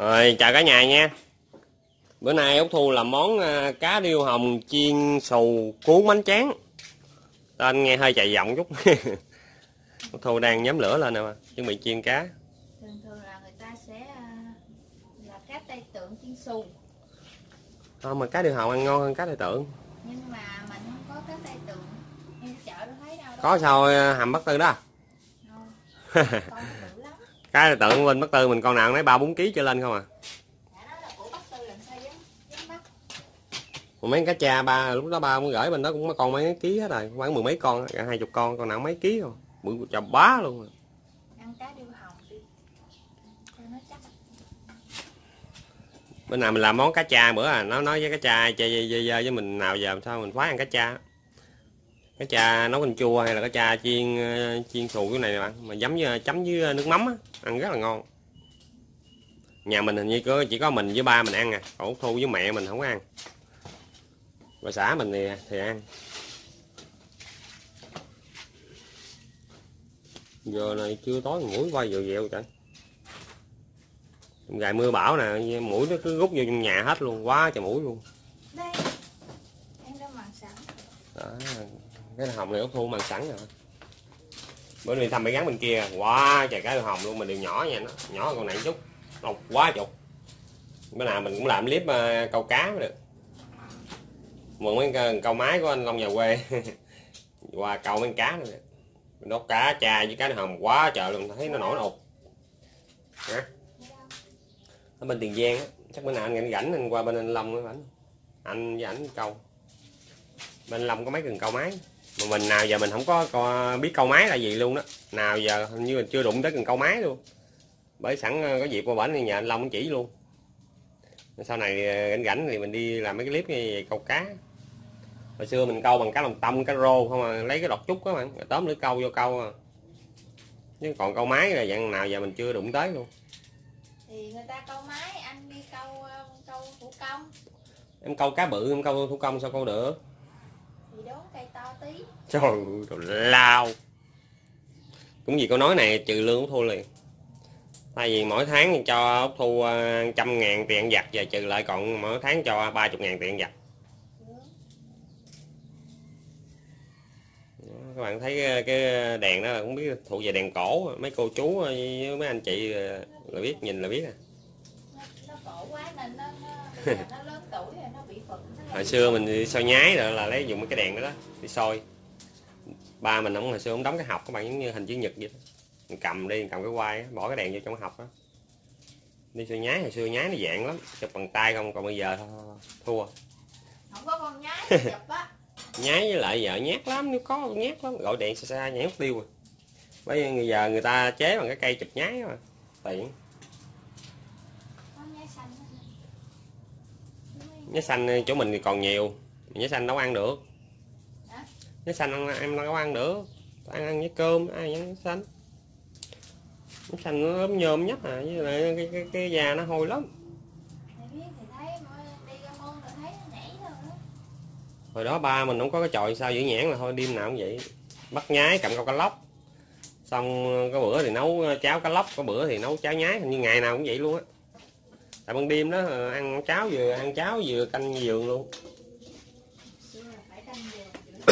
Rồi chào cả nhà nha. Bữa nay Úc Thu làm món à, cá điêu hồng chiên xù cuốn bánh tráng. Tên nghe hơi chạy giọng chút. Úc Thu đang nhóm lửa lên nè mà Chuẩn bị chiên cá. Thường thường là người ta sẽ à, là cá tây tượng chiên xù. Không mà cá điêu hồng ăn ngon hơn cá đại tượng. Nhưng mà mình không có cá tây tượng. Em chợ đâu thấy đâu đâu Có sao à, hầm bất tư đó. Không, cái là tượng bên bắt tư, mình con nào lấy ba bốn ký trở lên không à? Mấy cá cha ba, lúc đó ba muốn gửi bên đó cũng còn mấy ký hết rồi, khoảng mười mấy con hai chục con con nào mấy ký không? Bự chà bá luôn rồi. bữa nào mình làm món cá cha bữa à nó nói với cá cha chơi dơ với mình nào giờ, sao mình khoái ăn cá cha? Cá cha nấu canh chua hay là cá cha chiên ờ, chiên xù cái này nè bạn. Mà chấm với chấm với nước mắm á ăn rất là ngon. Nhà mình hình như có chỉ có mình với ba mình ăn à. Út thu với mẹ mình không có ăn. Bà xã mình thì thì ăn. Giờ này chưa tối mũi bay dèo dèo trời. Gài mưa bão nè mũi nó cứ rút vô trong nhà hết luôn quá trời mũi luôn. Đây em đã sẵn đó cái hồng này nó thu màng sẵn rồi. Bữa đi thầm bị gắn bên kia quá trời cái hồng luôn mình đều nhỏ nha nó. Nhỏ còn con này chút. Độc quá chục. Bữa nào mình cũng làm clip uh, câu cá mới được. Mượn mấy câu máy của anh long nhà quê. Qua câu mấy cá nữa. Nó cá cha với cá hồng quá trời luôn. Thấy nó nổi nó ụt Hả? ở bên tiền giang á chắc bữa nào anh rảnh rảnh anh qua bên anh long với ảnh. Anh với ảnh câu. Bên long có mấy cần câu máy? Mà mình nào giờ mình không có co- biết câu máy là gì luôn đó. Nào giờ hình như mình chưa đụng tới cần câu máy luôn. Bởi sẵn ờ, có dịp qua bển thì nhờ anh long chỉ luôn. Sau này ờ, rảnh rảnh thì mình đi làm mấy cái clip như vậy câu cá. Hồi xưa mình câu bằng cá lồng tông cá rô không à lấy cái đọt trúc đó bạn. Tóm lưỡi câu vô câu à. Chứ còn câu máy là dạng nào giờ mình chưa đụng tới luôn. Thì người ta câu máy anh đi câu ờ, câu thủ công. Em câu cá bự em câu thủ công sao câu được cây to tí trời lao. Cũng gì câu nói này trừ lương út thu liền. Tại vì mỗi tháng cho út thu à, trăm ngàn tiền giặt và trừ lại còn mỗi tháng cho ba chục ngàn tiền giặt. Các bạn thấy à, cái- đèn đó là cũng biết thuộc về đèn cổ mấy cô chú với mấy anh chị à, là biết nhìn là biết à. Nó, nó cổ quá nên nó, nó, nó hồi xưa mình đi soi nhái rồi là lấy dùng mấy cái đèn đó, đó đi soi. Ba mình không hồi xưa không đóng cái học các bạn giống như hình chữ nhật vậy đó. Mình cầm đi cầm cái quai á, bỏ cái đèn vô trong học đó đi soi nhái hồi xưa nhái nó dạng lắm chụp bằng tay không còn bây giờ thua. Không có con nhái chụp á. Nhái với lại vợ nhát lắm nếu có nhát lắm gọi điện xa xa nhảy tiêu rồi. Bây giờ người ta chế bằng cái cây chụp nhái mà tiện có nhái xanh đó nè. Nhái xanh chỗ mình thì còn nhiều. Nhái xanh đâu ăn được. Nhái xanh ăn, em đâu ăn được. Ăn ăn với cơm ai ăn nhái xanh. Nhái xanh nó ốm nhôm nhất à với lại cái, cái, cái da nó hôi lắm. Hồi đó ba mình không có cái chòi sao giữ nhãn là thôi đêm nào cũng vậy. Bắt nhái cầm câu cá lóc. Xong có bữa thì nấu cháo cá lóc có bữa thì nấu cháo nhái hình như ngày nào cũng vậy luôn á tại ban đêm đó ờ, ăn cháo vừa, ăn cháo vừa canh giường luôn.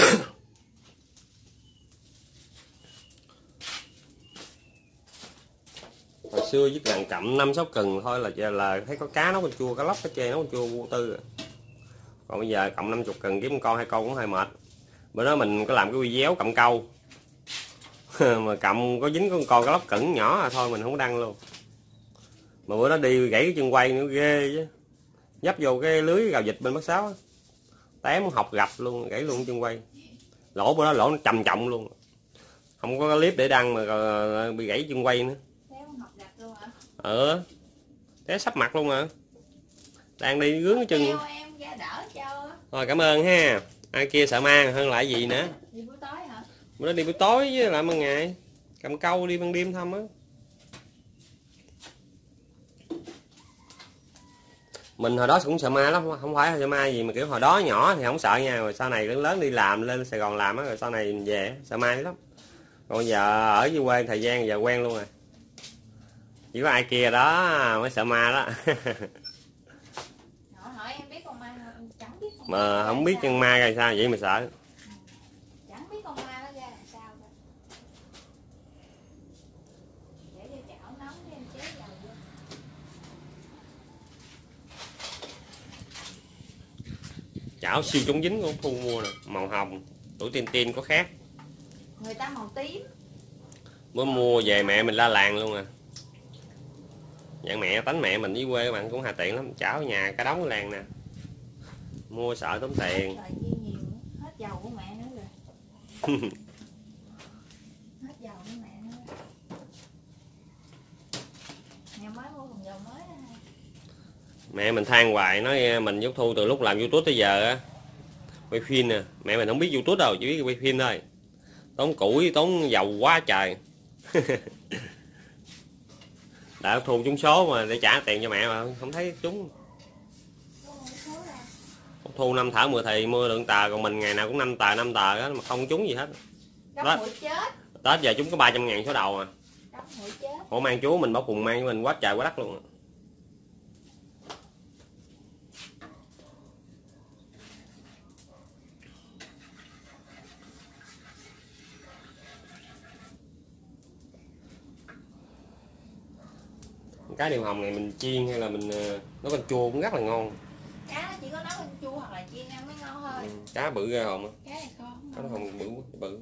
Hồi xưa với lần cặm năm sáu cần thôi là là thấy có cá nấu con chua, cá lóc, cá chê nấu con chua vô tư à. còn bây giờ cộng năm chục cần kiếm con, hai con cũng hơi mệt. Bữa đó mình có làm cái video cầm câu. Mà cầm có dính con con cá lóc cẩn nhỏ à thôi, mình không có đăng luôn mà bữa đó đi gãy cái chân quay nữa ghê chứ. Nhấp vô cái lưới gào dịch bên bát sáu á. té muốn học gặp luôn gãy luôn chân quay. Lỗ bữa đó lỗ nó trầm trọng luôn. Không có clip để đăng mà còn bị gãy chân quay nữa. Hả? ờ. Té sắp mặt luôn mà đang đi gướng cái chân. Rồi cảm ơn ha. Ai kia sợ ma hơn lại gì nữa. Đi buổi tối hả? bữa đó đi buổi tối với lại ban ngày. Cầm câu đi ban đêm thăm á mình hồi đó cũng sợ ma lắm không phải sợ ma gì mà kiểu hồi đó nhỏ thì không sợ nha rồi sau này lớn lớn đi làm lên sài gòn làm á rồi sau này mình về sợ ma lắm. Còn giờ ở dưới quê thời gian giờ quen luôn rồi. Chỉ có ai kia đó mới sợ ma đó. Mà không biết chân ma ra sao vậy mà sợ chẳng biết con ma nó ra làm sao cả để cho chảo nóng để em chế dầu vô chảo siêu chống dính của thu mua nè màu hồng tuổi tiên tiên có khác. Người ta màu tím. Mới mua về mẹ mình la làng luôn à. Dạng mẹ tánh mẹ mình dưới quê các bạn cũng hà tiện lắm. Chảo nhà cả đống làng nè. Mua sợ tốn tiền. Trời nhiều hết dầu của mẹ nữa rồi hết dầu của mẹ nữa rồi. Nhà mới mua thùng dầu mới đó ha. Mẹ mình than hoài nói mình giúp thu từ lúc làm youtube tới giờ á. Quay phim nè mẹ mình không biết youtube đâu chỉ biết quay phim thôi. Tốn củi tốn dầu quá trời. Đã thu trúng số mà để trả tiền cho mẹ mà không thấy trúng. Là thu năm thở mười thì mưa lượng tờ còn mình ngày nào cũng năm tờ năm tờ đó mà không trúng gì hết. Đó. tết. giờ chúng có 300 ngàn số đầu à. Hộ mang chú mình bảo cùng mang mình quá trời quá đất luôn cái điều hồng này mình chiên hay là mình ờ, nấu canh chua cũng rất là ngon. Cá nó chỉ có nấu canh chua hoặc là chiên ăn mới ngon thôi. Ừ, cá bự ra hồng cá này không. Cá nó hồng bự bự.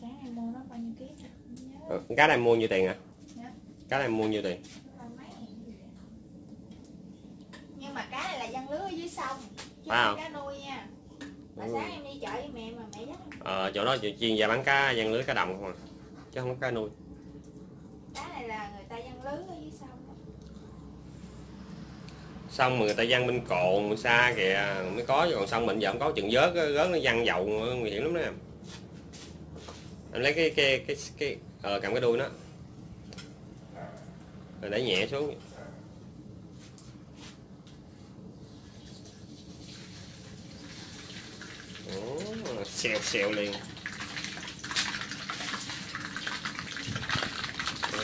Sáng em mua nó bao nhiêu ký? Không nhớ. Ờ, cá này mua nhiêu tiền hả Dạ. cá này mua nhiêu tiền? Vậy. nhưng mà cá này là dân lưới ở dưới sông chứ Wow. không cá nuôi nha. Mà Ừ. sáng em đi chợ với mẹ mà mẹ dắt. Ờ chỗ đó chuyên gia bán cá gian lưới cá đồng không à? Chứ không có cá nuôi cá này là người ta dân lưới ở dưới sông xong mà người ta văng bên cồn xa kìa mới có còn xong mình giờ không có chừng vớt gớt nó văng dầu nguy hiểm lắm đó em. Em lấy cái cái cái cái ờ, cầm cái đuôi nó. Rồi để nhẹ xuống. Ồ, xèo xèo liền. Đó,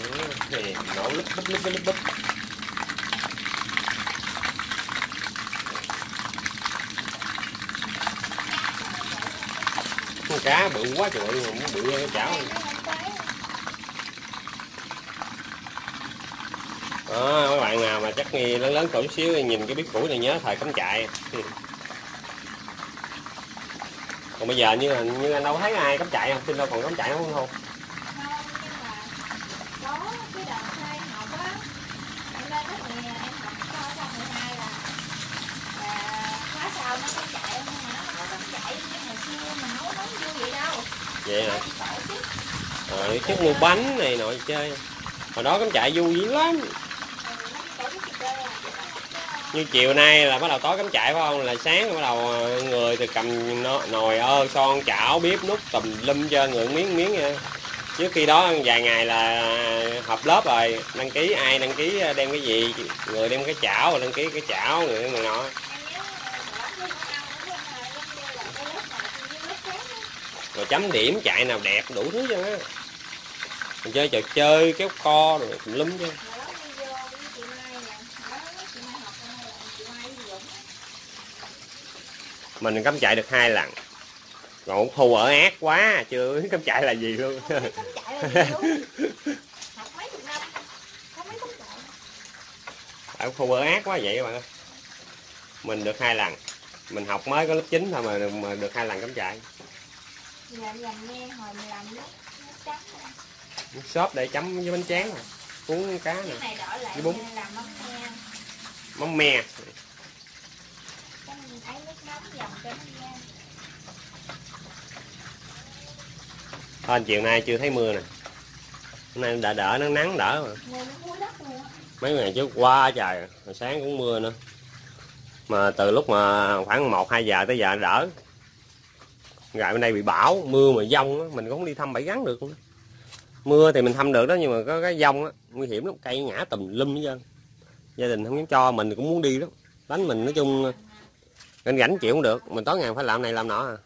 nấu nổ lúp búp lúp búp búp con cá bự quá trời ơi, muốn bự hơn cái chảo Đây nó đó bạn nào mà chắc nghi lớn lớn tuổi xíu thì nhìn cái bếp củi này nhớ thời cắm trại. Còn bây giờ như là như anh đâu thấy ai cắm trại không? Tin đâu còn cắm trại không không không nhưng mà có cái đợt khai học á em lên lớp mười em học có ở trong 12 là là khóa sau nó có chạy nhưng mà nó không có cắm chạy như ngày xưa mình nấu nấu vui vậy hả? Rồi trước mua bánh này nọ chơi. Hồi đó cắm trại vui dữ lắm. Như chiều nay là bắt đầu tối cắm trại phải không? Là sáng bắt đầu ờ, người thì cầm nồi ơ son chảo bếp nút tùm lum cho người miếng miếng nha trước khi đó vài ngày là họp lớp rồi đăng ký ai đăng ký ờ, đem cái gì người đem cái chảo đăng ký cái chảo người người nọ em nhớ là lắm đi con ăn nữa nhưng mà giống như là cái lớp này thì với lớp khác á. Rồi chấm điểm chạy nào đẹp đủ thứ cho á mình chơi trò chơi kéo co rồi tùm lum chứ. Mình cắm trại được hai lần. Còn Út thu ở ác quá chưa biết cắm chạy là gì luôn. Cắm chạy ở ác quá vậy các bạn ơi. Mình được hai lần. Mình học mới có lớp 9 thôi mà, mà được hai lần cắm trại làm nghe hồi mình làm trắng nè. nước sốt để chấm với bánh tráng nè cuốn cá nè. Cái này lại Với bún. làm mắm nghe mắm me. Cái mình ấy nước nóng dòng cho nó nghe thôi chiều nay chưa thấy mưa nè. Hôm nay đã đỡ nắng nắng đỡ mà. Mấy ngày trước qua trời sáng cũng mưa nữa. Mà từ lúc mà khoảng một hai giờ tới giờ đỡ ngày bên đây bị bão, mưa mà dông á, mình cũng không đi thăm bãi gắn được nữa. mưa thì mình thăm được đó, nhưng mà có cái dông á, nguy hiểm lắm, cây ngã tùm lum hết trơn. Gia đình không dám cho, mình cũng muốn đi lắm. Đánh mình nói chung, rảnh rảnh chịu cũng được. Mình tối ngày phải làm này làm nọ à.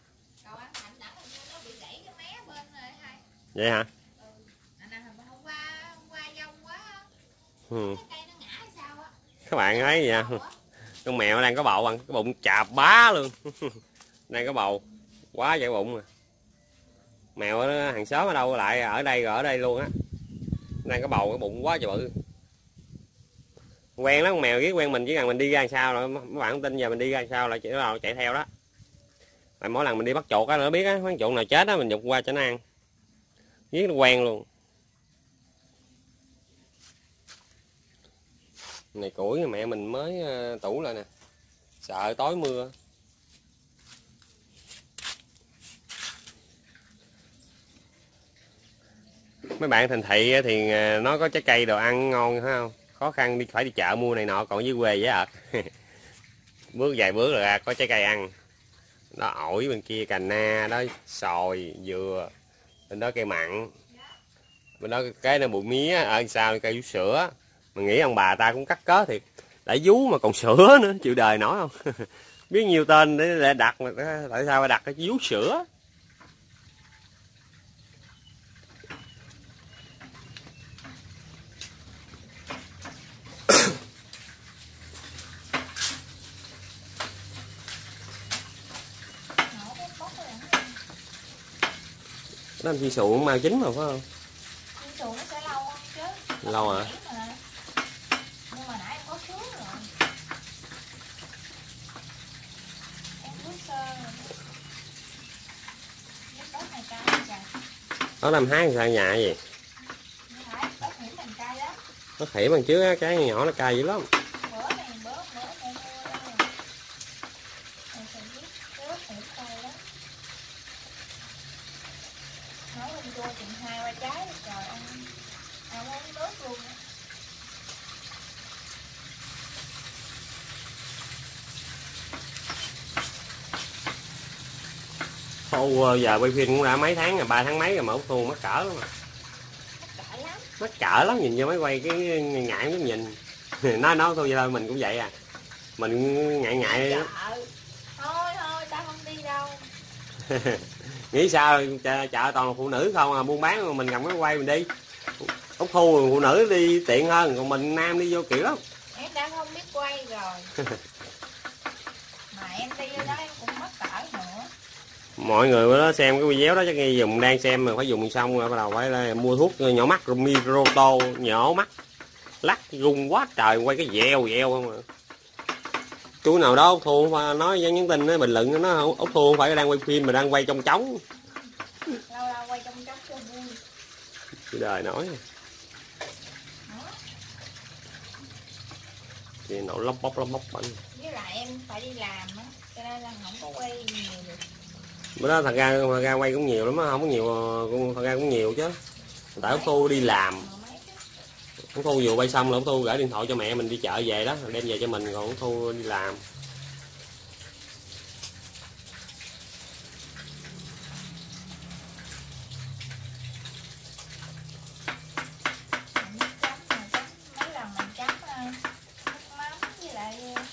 Vậy hả? Ừ. các bạn thấy vậy con mèo đang có bầu bằng, cái bụng chạp bá luôn. Đang có bầu quá dễ bụng à mèo nó, hàng xóm ở đâu lại, ở đây rồi ở đây luôn á. Đang có bầu, cái bụng quá trời bự. Quen lắm con mèo biết quen mình, chỉ cần mình đi ra sao rồi, mấy bạn không tin giờ mình đi ra sao là chỉ nào chạy theo đó. Mà mỗi lần mình đi bắt chuột á, nó biết á mấy chuột nào chết á, mình dục qua cho nó ăn. Biết nó quen luôn. Này củi mẹ mình mới ờ, tủ lại nè. Sợ tối mưa. Mấy bạn thành thị thì à, nó có trái cây đồ ăn ngon, phải không? Khó khăn đi, phải đi chợ mua này nọ, còn dưới quê dễ ợt bước vài bước là có trái cây ăn. Đó, ổi bên kia cành na, đó sồi dừa, bên đó cây mặn. Bên đó cái nó bụi mía à, ở sao, cây vú sữa. Mà nghĩ ông bà ta cũng cắt cớ thiệt. Đã vú mà còn sữa nữa, chịu đời nổi không? Biết nhiều tên để để đặt mà, tại sao phải đặt cái vú sữa? Nó làm chi sụ mau chín mà phải không? Nhưng chuột nó sẽ lâu hơn chứ. Lâu à nhưng mà nãy em có trước rồi. Em bước sơ nó làm hái sao nhà gì nó khỉ bằng trước á, cái nhỏ nó cay dữ lắm bữa này bữa bữa này mua đây em sẽ biết cái đất hiểm cay lắm nói lên chua chừng hai ba trái trời ăn ăn uống nước luôn á. Ờ, giờ quay phim cũng đã mấy tháng rồi ba tháng mấy rồi mà út thu mắc cỡ lắm mà mắc cỡ lắm nhìn vô máy quay cái ngại cái nhìn. Nói nói thôi vậy thôi mình cũng vậy à. Mình ngại ngại. Chợ thôi thôi tao không đi đâu. Nghĩ sao chợ, chợ toàn là phụ nữ không à buôn bán mà mình cầm máy quay mình đi. Út thu phụ nữ đi tiện hơn còn mình nam đi vô kiểu lắm. Em đã không biết quay rồi mà em đi ở đó em cũng mất cỡ nữa mọi người đó xem cái video đó chắc nghi dùng đang xem mà phải dùng xong rồi bắt đầu phải là mua thuốc nhỏ mắt rồi microto nhỏ mắt. Lắc rung quá trời quay cái dèo dèo không à. Chú nào đó út thu nói với nhắn tin nó bình luận nó út thu không phải đang quay phim mà đang quay trong trống. Lâu lâu quay trong trống cho vui. Cái đời nói thì nổ lóc bóc lóc bóc anh với lại em phải đi làm á cho nên là không có quay nhiều được bữa đó thật ra thật ra quay cũng nhiều lắm á, không có nhiều, cũng thật ra cũng nhiều chứ. Tại út thu đi làm. Út thu vừa quay xong là út thu gửi điện thoại cho mẹ mình đi chợ về đó, đem về cho mình, còn út thu đi làm mình chấm mà chấm mấy lần mình chấm ờ, nước mắm với lại ờ,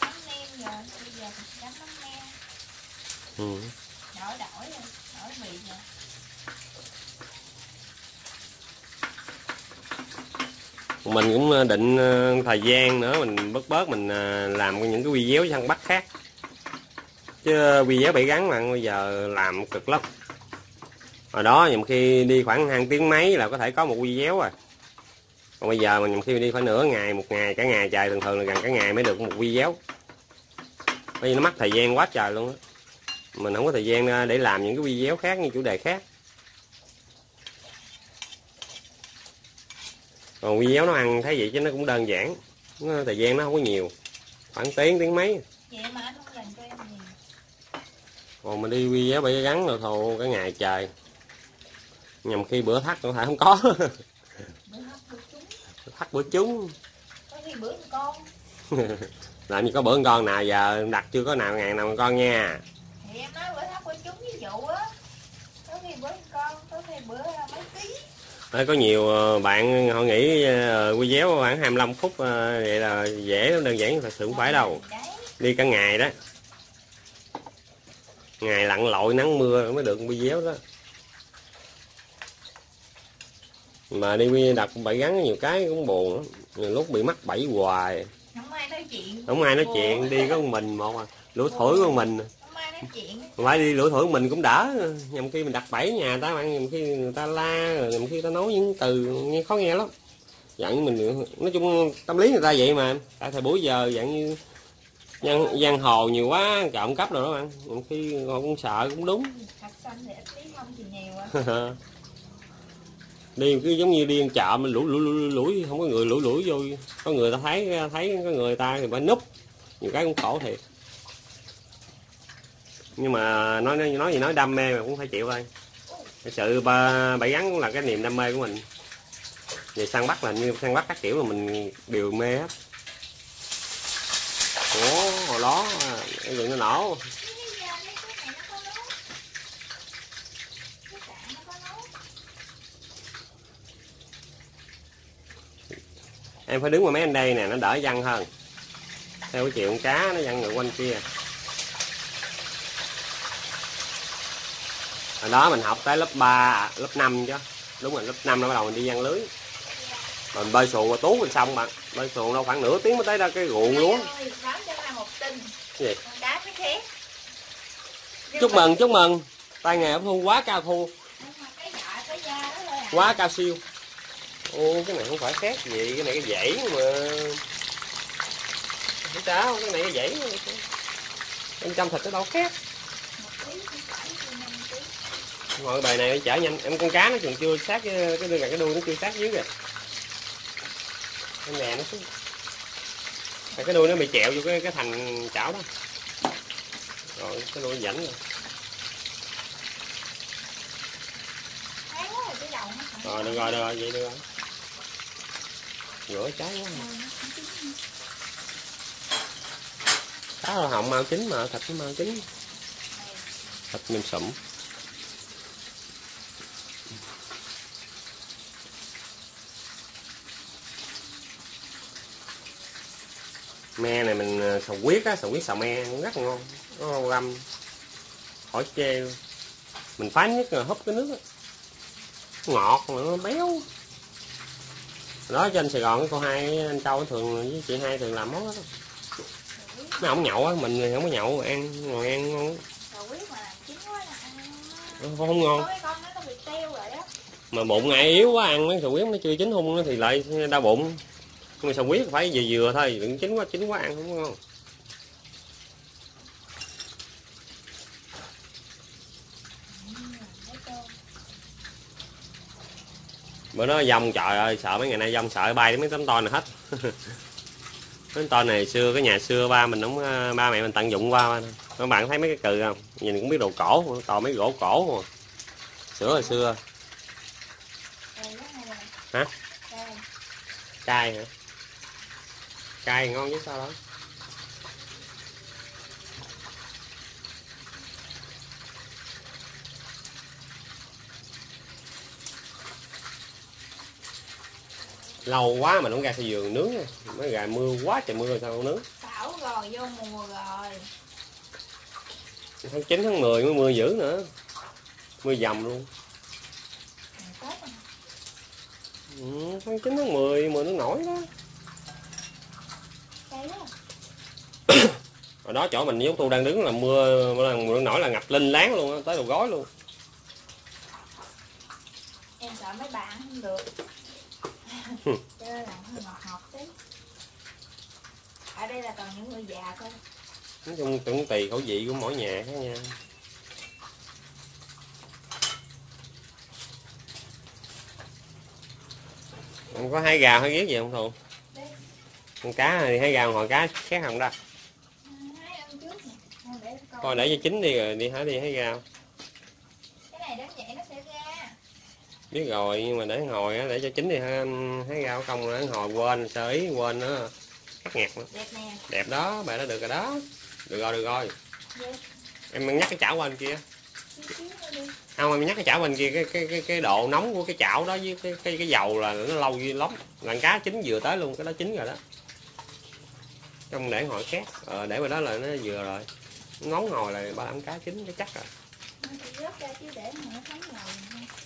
mắm nêm rồi bây giờ mình chấm mắm nêm ừ. đổi đổi rồi đổi vị rồi mình cũng ờ, định ờ, thời gian nữa mình bớt bớt mình ờ, làm những cái video săn bắt khác. Chứ video bị gắn mà, bây giờ làm cực lắm. Hồi đó nhiều khi đi khoảng hai tiếng mấy là có thể có một video rồi còn bây giờ mình nhiều khi đi khoảng nửa ngày, một ngày, cả ngày trời, thường thường là gần cả ngày mới được một video. Bởi vì nó mất thời gian quá trời luôn á. Mình không có thời gian để làm những cái video khác như chủ đề khác. Còn video nó ăn thấy vậy chứ nó cũng đơn giản. Nó, thời gian nó không có nhiều. Khoảng tiếng tiếng mấy. Vậy mà anh không dành cho em nhiều. Còn mình đi video bị gắn rồi thù cả ngày trời. Nhằm khi bữa thắt có thể không có. Thắt bữa trúng có khi bữa con. Làm gì có bữa con nào giờ đặt chưa có nào ngàn nào con nha. Thì em nói bữa hấp bữa trúng ví dụ á có khi bữa con có khi bữa là mấy ký Đấy, có nhiều ờ, bạn họ nghĩ ờ, video khoảng 25 phút vậy là dễ lắm, đơn giản thật sự không phải đâu. Đi cả ngày đó. Ngày lặn lội nắng mưa mới được video đó. Mà đi đặt bẫy gắn nhiều cái cũng buồn lắm. Nhiều lúc bị mắc bẫy hoài. Không ai nói chuyện. Không ai nói chuyện đi có mình một à. Lủi thổi của mình. không ai chuyện phải đi lủi thổi mình cũng đỡ nhầm khi mình đặt bẫy nhà ta ăn nhầm khi người ta la rồi nhầm khi ta nói những từ nghe khó nghe lắm. Dặn mình nói chung tâm lý người ta vậy mà. Tại thời buổi giờ dặn như giang, giang hồ nhiều quá trộm cắp rồi đó bạn. Nhầm khi họ cũng sợ cũng đúng. Đi cứ giống như đi ăn chợ mình lủi lủi lủi lủi không có người lủi lủi vô. Có người ta thấy thấy có người ta thì phải núp. Nhiều cái cũng khổ thiệt nhưng mà nói nói gì nói đam mê mà cũng phải chịu thôi. Cái sự ba bẫy gắn cũng là cái niềm đam mê của mình. Về săn bắt là như săn bắt các kiểu là mình đều mê hết. Ủa, hồi đó cái gì nó nổ. Em phải đứng qua mấy anh đây nè, nó đỡ văng hơn. Theo cái chuyện cá nó văng người quanh kia. Hồi đó mình học tới lớp 3, lớp 5 chứ. Đúng rồi lớp 5 nó bắt đầu mình đi văng lưới. Mình bơi xuồng qua tú mình xong bạn. Bơi xuồng đâu khoảng nửa tiếng mới tới ra cái ruộng lúa gì? chúc mừng chúc mừng. Tay nghề ấp thu quá cao thu thôi à. Quá cao siêu. Ô cái này không phải khác gì cái này cái dãy mà. Cái sao cái này cái dãy. Bên trong thịt nó đâu khác một ký không phải thì năm mọi ngồi bài này chở nhanh. Em con cá nó còn chưa sát cái cái đuôi cái đuôi nó chưa sát dưới kìa. Em đè nó xuống. Rồi cái đuôi nó bị chẹo vô cái cái thành chảo đó. Rồi, cái đuôi dẫn rồi rồi. Rồi, được rồi được rồi, vậy được rồi. Rửa cháy quá. Cá là họng mau chín mà, thịt nó mau chín. Thịt mềm sụm. Me này mình ờ, sầu huyết á sầu huyết xào me cũng rất ngon nó rau răm khỏi chê luôn. Mình phá nhất là húp cái nước ngọt mà nó béo. Đó trên Sài Gòn cô hai anh Châu thường với chị hai thường làm món đó. Nó không nhậu á mình thì không có nhậu ăn ngồi ăn ngon không, không ngon. Có mà bụng ai yếu quá ăn mấy sầu huyết nó chưa chín hung thì lại đau bụng nhưng mà sầu huyết phải vừa vừa thôi đừng chín quá chín quá ăn không ngon. Bữa đó dông trời ơi sợ mấy ngày nay dông sợ bay mấy tấm to này hết. Mấy to này xưa cái nhà xưa ba mình cũng ờ, ba mẹ mình tận dụng qua. Các bạn thấy mấy cái cừ không? Nhìn cũng biết đồ cổ toàn mấy gỗ cổ mà. sửa hồi xưa. Hả? Cay hả cay ngon chứ sao đó lâu quá mà nó ra xe giường nướng mấy gà mưa quá trời mưa sao không nướng? Tảo rồi vô mùa rồi. Tháng 9 tháng 10 mới mưa dữ nữa. Mưa dầm luôn. Tết rồi. ừ, tháng 9 tháng 10 mưa nước nổi đó ở đó chỗ mình với tu đang đứng là mưa mưa mưa nước nổi là ngập linh láng luôn tới đầu gối luôn. Em sợ mấy bạn không được. Cho nên là hơi ngọt ngọt tí. Ở đây là toàn những người già thôi. Nói chung cũng tùy khẩu vị của mỗi nhà khác nha Không có hai gà hay ghét gì không Đây. Con cá thì hai gà hồi cá khác không đó? Nè Thôi để cho chín đi rồi đi hái đi hái gà cái này đánh vậy nó sẽ ra biết rồi nhưng mà để hồi á để cho chín đi ha hái gà không? Để hồi quên sơ ý quên nó cắt ngạt nữa. đẹp nè. Đẹp đó bà đã được rồi đó. Được rồi được rồi. Em nhắc cái chảo qua bên kia. Không em nhắc cái chảo bên kia cái cái cái, cái độ nóng của cái chảo đó với cái cái, cái dầu là nó lâu dữ lắm. Lần cá chín vừa tới luôn cái đó chín rồi đó trong để hồi khác. Ờ, để vào đó là nó vừa rồi. Ngón ngồi là ba năm cá chín cái chắc rồi. Anh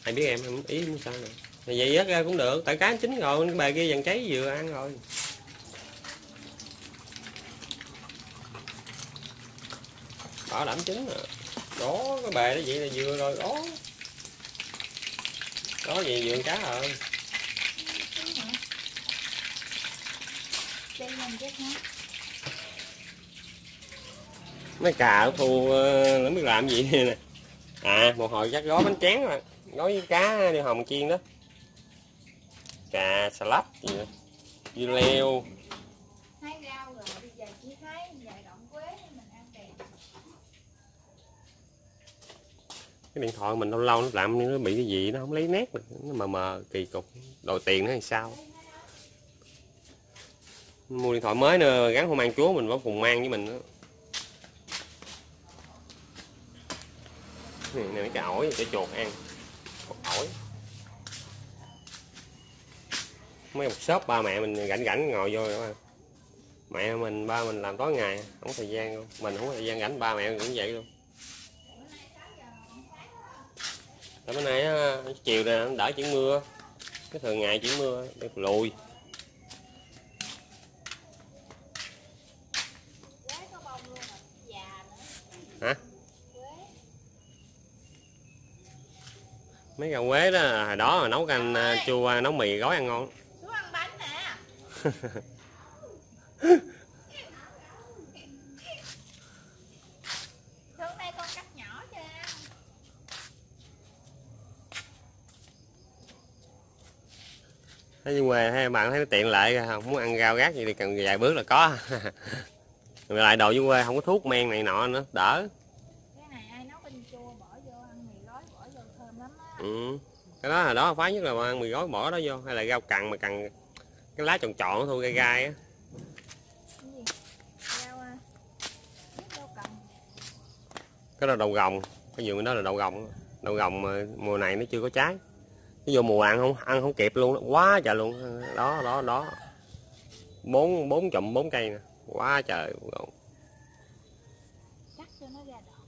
ai biết em em ý muốn sao nè vậy vớt ra cũng được tại cá chín rồi cái bài kia dần cháy vừa ăn rồi. Bảo đảm chín rồi đó cái bề đó vậy là vừa rồi đó. Đó vậy vườn cá rồi. Đây mình chết hết mấy cà thu ờ, nó biết làm gì nè. À một hồi chắc gói bánh tráng rồi. Gói với cá đi hồng chiên đó. Cà salad gì nữa. Dưa leo. Cái điện thoại mình lâu lâu nó làm nó bị cái gì nó không lấy nét được. Nó mờ mờ kỳ cục. Đòi tiền nó hay sao? Mua điện thoại mới nữa gắn không mang chúa mình vẫn cùng mang với mình nữa này, này mấy cái ổi để chuột ăn. Ổi. Mấy một shop ba mẹ mình rảnh rảnh ngồi vô đó. Mẹ mình ba mình làm tối ngày không có thời gian luôn. Mình không có thời gian rảnh ba mẹ mình cũng vậy luôn. Tại bữa nay chiều này đỡ chuyển mưa. Cái thường ngày chuyển mưa để lùi Quế có bông luôn mà già nữa. Hả? Quế mấy gà quế đó hồi đó mà nấu canh à, chua nấu mì gói ăn ngon Xuống ăn bánh nè. Xuống đây con cắt nhỏ cho ăn. thấy như quê hay bạn thấy nó tiện lợi không muốn ăn rau gác gì thì cần vài bước là có rồi lại đồ dưới quê không có thuốc men này nọ nữa đỡ Cái này ai nấu canh chua bỏ vô ăn mì gói bỏ vô thơm lắm á ừ. cái đó là đó, khoái nhất là ăn mì gói bỏ đó vô, hay là rau cần mà cần cái lá tròn tròn thôi, gai gai á. Cái đó đậu gồng, cái vườn đó là đậu gồng. Đậu gồng mà mùa này nó chưa có trái. Ví dụ mùa ăn không ăn không kịp luôn đó. quá trời luôn. Đó đó đó. Bốn bốn chùm bốn cây nè. Quá trời Cắt cho nó ra đọt.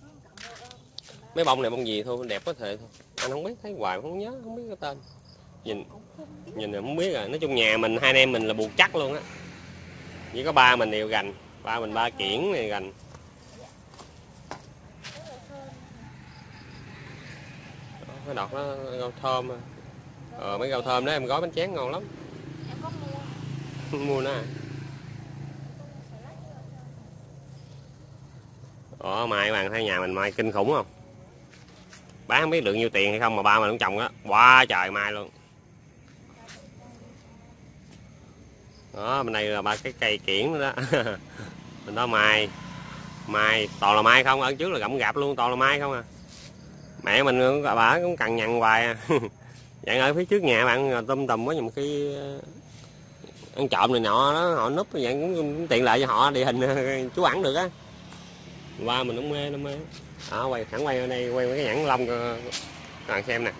Có một cọng rau ôm mấy bông này bông gì thôi đẹp có thể thôi. Anh không biết thấy hoài không nhớ không biết cái tên. Nhìn nhìn là không biết rồi nói chung nhà mình hai anh em mình là buộc chắc luôn á. Chỉ có ba mình đều gành ba mình ba kiển này gành. Cái đọt nó rau thơm à. ờ, mấy rau thơm đó em gói bánh tráng ngon lắm. Mua. mua nó à? Ủa mai bạn thấy nhà mình mai kinh khủng không bán không biết lượng nhiêu tiền hay không mà ba mình cũng trồng á. Quá trời mai luôn. Đó bên đây là ba cái cây kiển nữa đó. Mình đó mai mai toàn là mai không? Ở trước là gặm gạp luôn toàn là mai không à? Mẹ mình cũng- bà cũng cần nhận hoài à. Dạng ở phía trước nhà bạn à, tôm tùm quá nhiều khi ăn trộm này nọ đó họ núp dạng cũng, cũng tiện lợi cho họ địa hình à, chú ẩn được á. Qua mình cũng mê nó mê đó, quay, thẳng quay ở đây, quay cái nhãn lông cho các bạn xem nè.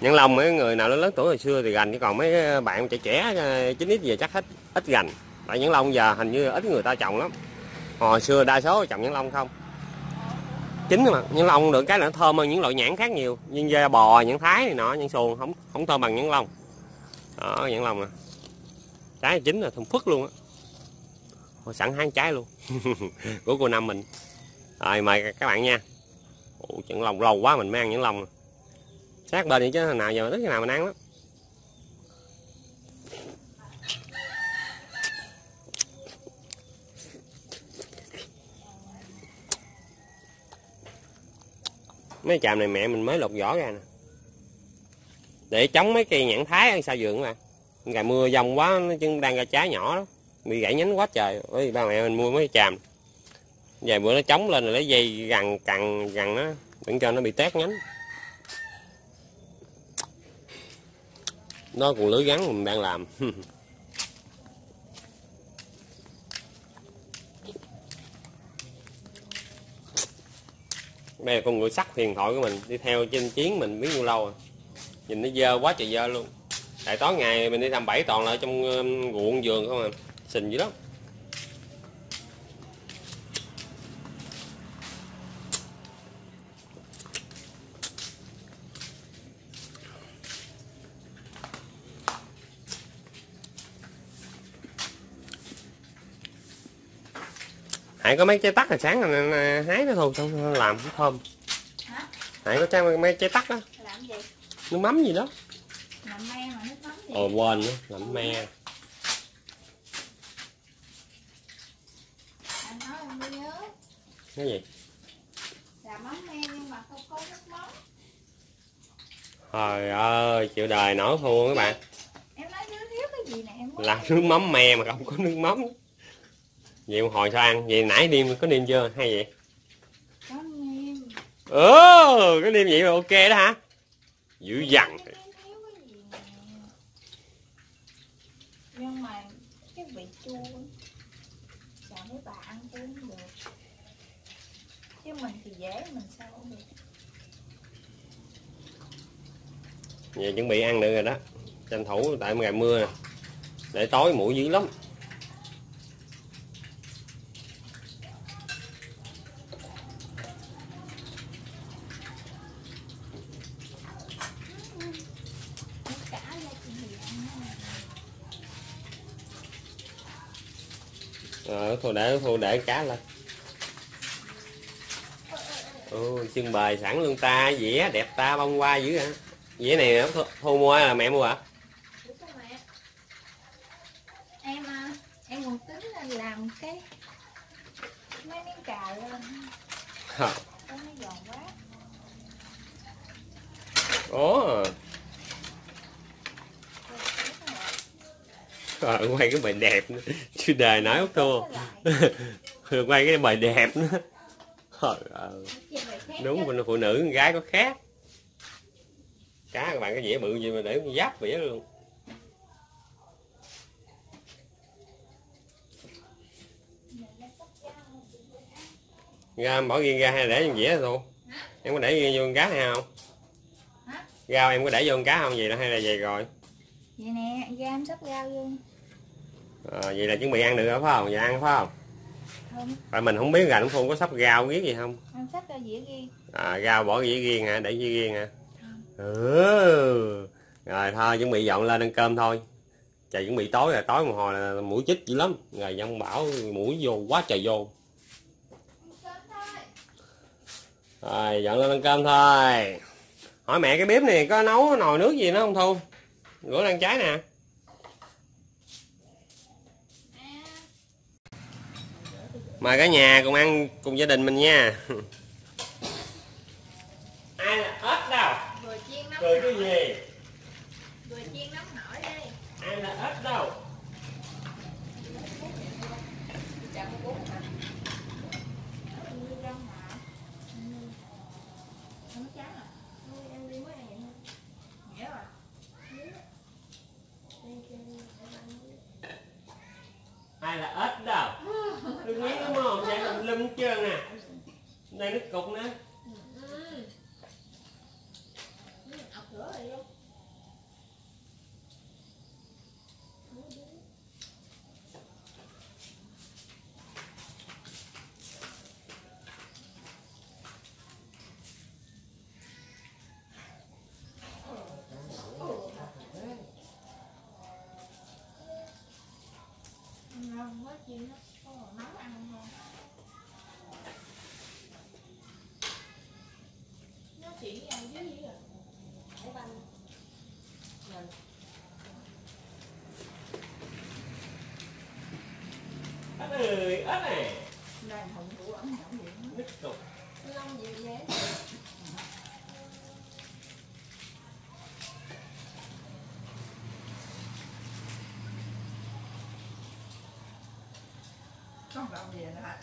Nhãn lông mấy người nào lớn tuổi hồi xưa thì gành, chứ còn mấy bạn trẻ trẻ, chín ít giờ chắc hết, ít gành. Tại nhãn lông giờ hình như ít người ta trồng lắm. Hồi xưa đa số trồng nhãn lông không. Chín mà, nhãn lông được cái là nó thơm hơn những loại nhãn khác nhiều. Nhưng da bò, nhãn thái này nọ, nhãn xuồng, không không thơm bằng nhãn lông. Đó, nhãn lông à trái chín là thơm phức luôn á. Sẵn hang trái luôn. Của cô năm mình rồi mời các bạn nha. Ủa, những lòng lâu quá mình mới ăn những lòng. Sát bên đi chứ nào giờ tới khi nào mình ăn lắm. Mấy chàm này mẹ mình mới lột vỏ ra nè. Để chống mấy cây nhãn thái ở sao vườn mà. Ngày mưa dông quá nó chân đang ra trái nhỏ đó. Bị gãy nhánh quá trời. Ôi ba mẹ mình mua mấy chàm vài bữa nó chống lên rồi lấy dây gằn cằn gằn nó đừng cho nó bị tét nhánh. Nó còn lưới gắn mình đang làm. Đây là con ngựa sắt huyền thoại của mình, đi theo trên chiến mình biết bao lâu rồi. Nhìn nó dơ quá trời dơ luôn. Tại tối ngày mình đi làm bảy toàn là ở trong um, ruộng vườn không à xình dữ lắm. Hải có mấy trái tắc là sáng là hái nó thôi xong làm cũng thơm. Hả? Hải có trái mấy trái tắc á làm gì? Nước mắm gì đó. Làm me mà nước mắm gì? Ồ quên nữa làm me. Cái gì? Làm mắm me nhưng mà không có nước mắm. Trời ơi chịu đời nổi thua các bạn. Em nói thiếu thiếu cái gì nè em làm nước mắm me mà không có nước mắm vậy hồi sao ăn. Vậy nãy đêm có đêm chưa? Hay vậy? Có nêm ồ cái đêm vậy là ok đó hả? Dữ dằn. Nhưng mà cái vị chua chào mấy bà ăn không được. Chứ mình thì dễ mình sao cũng được. Giờ chuẩn bị ăn được rồi đó. Tranh thủ tại ngày mưa nè. Để tối mũi dữ lắm Tất cả ra chuyện gì ăn á. Ờ thôi để thôi để cá lên. Ừ, trưng bày sẵn luôn ta dĩa đẹp ta bông hoa dữ hả? Dĩa này thu, thu mua hay là mẹ mua hả? Ủa em à, em còn tính là làm cái mấy miếng cà lên Hả? Có Trời, quay cái bài đẹp nữa. Chứ đời nói không thua. Quay cái bài đẹp nữa. Đúng mình phụ nữ con gái có khác. Cá các bạn cái dĩa bự gì mà để giáp vỉa luôn. Ra bỏ riêng ra hay để trong dĩa thôi em có để riêng vô con cá này không? Hả? rau em có để vô con cá không vậy đó hay là vậy rồi? Vậy nè ra em sắp rau vô à, vậy là chuẩn bị ăn được rồi phải không? Vậy ăn phải không? Không. Tại mình không biết gành thôn có sắp rau biết gì không? Em sắp ra dĩa ghi à, rau bỏ dĩa riêng hả? Để dĩa riêng hả? Ừ. rồi thôi chuẩn bị dọn lên ăn cơm thôi. Trời chuẩn bị tối rồi tối một hồi là mũi chích dữ lắm. Rồi dông bảo mũi vô quá trời vô. Rồi dọn lên ăn cơm thôi. Hỏi mẹ cái bếp này có nấu nồi nước gì nữa không thu? Rửa lan trái nè mời cả nhà cùng ăn cùng gia đình mình nha ai là ếch đâu vừa chiên nấm cười cái nổi gì vừa chiên nấm nổi đây ai là ếch đâu chả có bún hả như rau hả không chán à em đi mới ăn vậy thôi nghĩa rồi ai là ếch đâu đừng nghĩ đúng không vậy là lum hết trơn nè đây nước cục nữa ọc cửa rồi vô ngon quá chiên nó có còn nấu ăn không nó chỉ ăn dưới gì rồi để banh mình ếch ơi này làm hồng của ống nhỏng vậy cục lông gì vậy con làm gì nè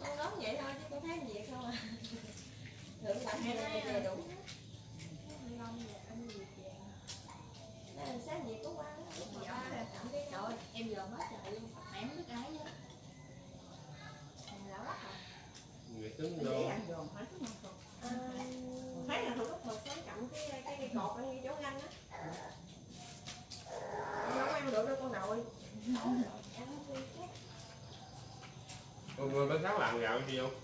con nói vậy thôi, chứ con thấy gì không à. Thượng bằng hai nay là đủ lông gì ăn gì vậy Đây là sáng việc có qua Gì ống nè. cảm thấy trời em giờ hết trời luôn mẹ không biết cái chứ Em lão quá à người tướng dễ đô ăn giòn hết đúng không Ờ, thấy là lúc mà sáng cầm cái cái cây cột ở ngay chỗ ganh á Em không ăn được đâu con nội ăn gì chứ con người bên sáu làm gạo gì không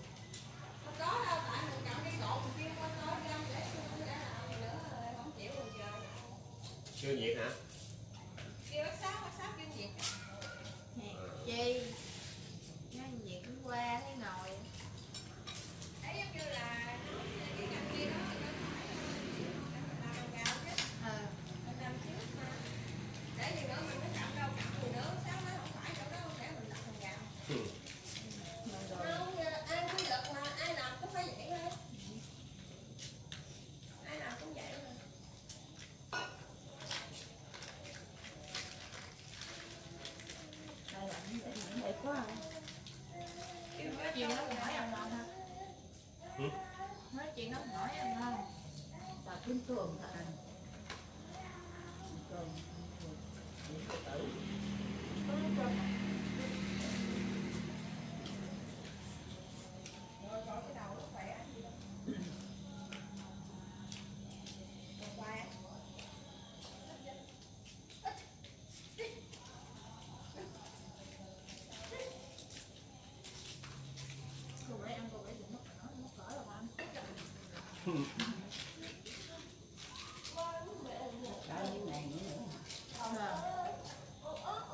không có đâu tại mình cầm cây cột mình kia con nói ganh để để làm nữa rồi không chịu rồi trời chưa nhiệt hả kêu bác sáu bác sáu kêu việc chi nó việc cũng qua Đó, như này nữa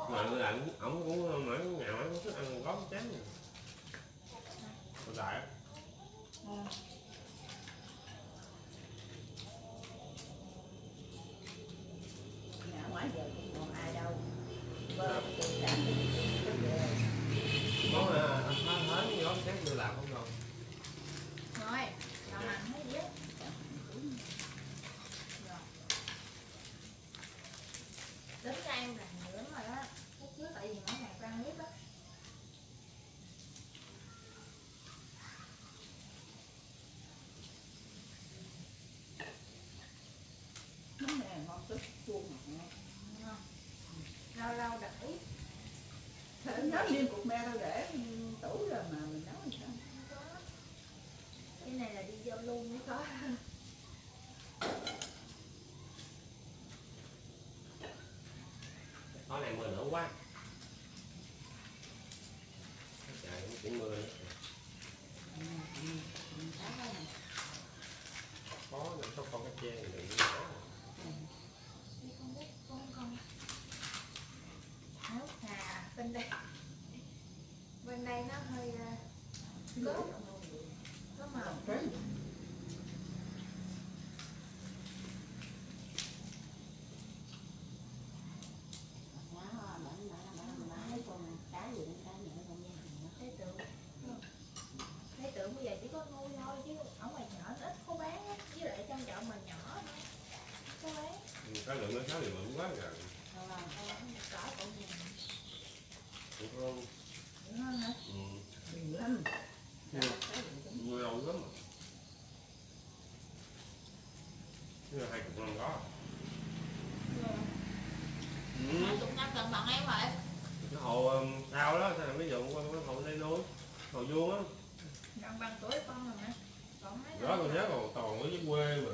mà người lạnh ổng cũng nói nhà ổng cũng thích ăn gót chén rồi đại á. Nhà ngoài giờ cũng còn ai đâu. Bơ, tự làm cái gì cũng về. món là ăn hết hết góp chén tôi làm không đâu rồi làm ăn hết chứ đến ra em làm nhiều lắm rồi đó lúc trước tại vì mỗi ngày ăn clip á Món này ngon tức chua ngọt ngon lâu lâu đợi Thế nói riêng cục me tao để tủ rồi mà mình nấu thì sao? cái này là đi giao luôn mới có tối này mưa nữa quá trời cũng mưa nữa có nữa có con cái che này đừng có đi con biết con con áo hà bên đây. Bên đây nó hơi ờ, có có màu Cái thấy tượng thấy tượng bây giờ chỉ có nuôi thôi chứ ở ngoài chợ nó ít có bán á với lại trong chợ mình nhỏ nữa có bán cái lượng nó sáu lượng cũng quá rồi cỏ cũng nhìn cũng không nhiều hơn hả ừ. nhiều lắm. nuôi lâu lắm mà Chứ là hai chục năm có ừ. hai chục năm gần bằng em rồi cái hồ um, sao đó sao ví dụ qua cái hồ tây núi hồ vuông á gần bằng tuổi con rồi mà còn mấy đó tôi nhớ còn toàn ở dưới quê mà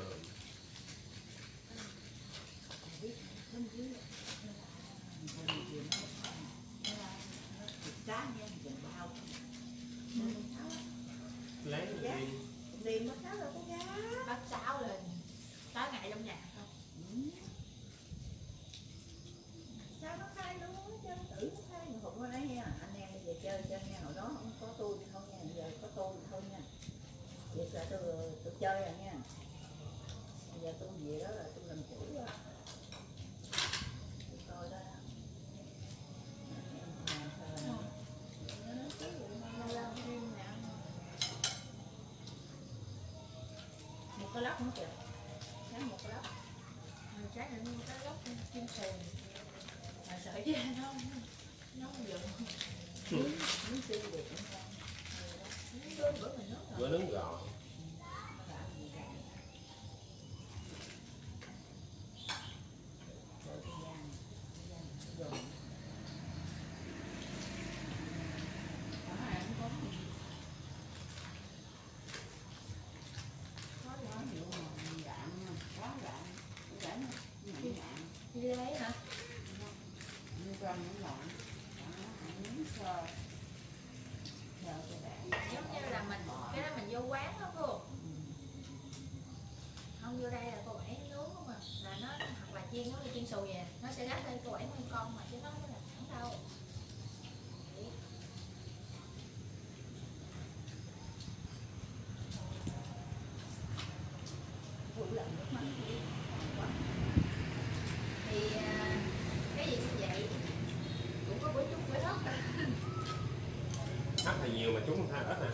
Cá nha, chừng bao lấy cái gì Đi mất cá rồi có giá. bắt sáu lên tối ngày trong nhà không Sao nó khai luôn á, chơi tử nó khai người hụt qua đấy nha. Anh em đi về chơi chơi nha, hồi đó không có tôi không nha, giờ có tôi thôi nha. Vậy là tôi tôi chơi rồi nha. Bây giờ tôi về đó là tôi làm chủ rồi. Tôi coi đó. Anh em làm sao là- lâu lâu thêm nè nữa kìa. Sáng một lóc mình định mua cái gốc chim sườn mà sợ chứ nó nó không dựng miếng được. Cũng Miếng mình nấu bữa nướng gò làm gì cả rồi cái gian cái gian cái dùng có ai cũng có gì có gì có nhiều mà đạn quá đạn đạn nặng đạn đấy hả? Như những giống như là mình, cái đó mình vô quán đó cô. Không vô đây là cô bảy nướng không à. Là nó, hoặc là chiên, nó là chiên xù vậy à. nó sẽ gắt lên cô bảy nguyên con mà chứ nó không có là thẳng đâu vui lần nước mắt đi quá thì à, cái gì cũng vậy cũng có bữa chút bữa thất thắt thì nhiều mà chúng tha ít nè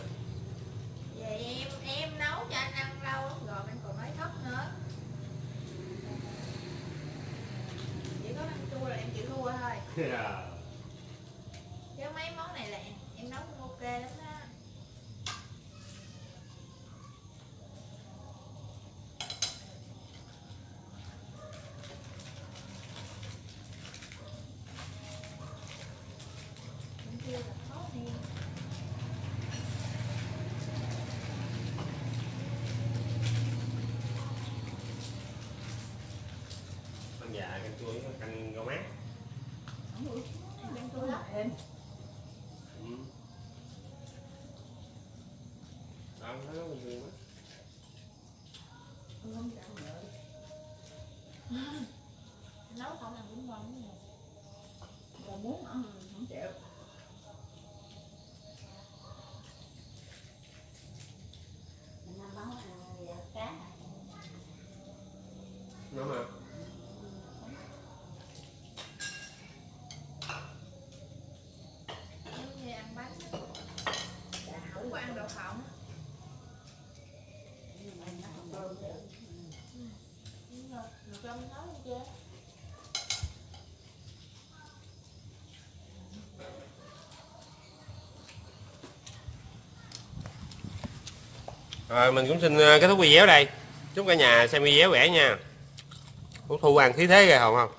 vậy em em nấu cho anh ăn lâu lắm rồi anh còn nói thất nữa chỉ có ăn chua là em chịu thua thôi Dạ. chứ mấy món này là em, em nấu cũng ok lắm đó cũng kêu là khó nghe con già canh chuối canh rau mát không ui đang tôi lắm em ừ. đó nó rất bình thường á nấu không làm cũng ngon lắm nè Rồi muốn ăn không chịu mình ăn món ăn cá nó mà giống như ăn bánh á. Đã không có ăn đậu phộng nhưng mà nó không bơm được đúng rồi mà cho mình nói luôn chưa rồi, mình cũng xin ờ, kết thúc video ở đây. Chúc cả nhà xem video khỏe nha. Ủa thu ăn khí thế rồi không không?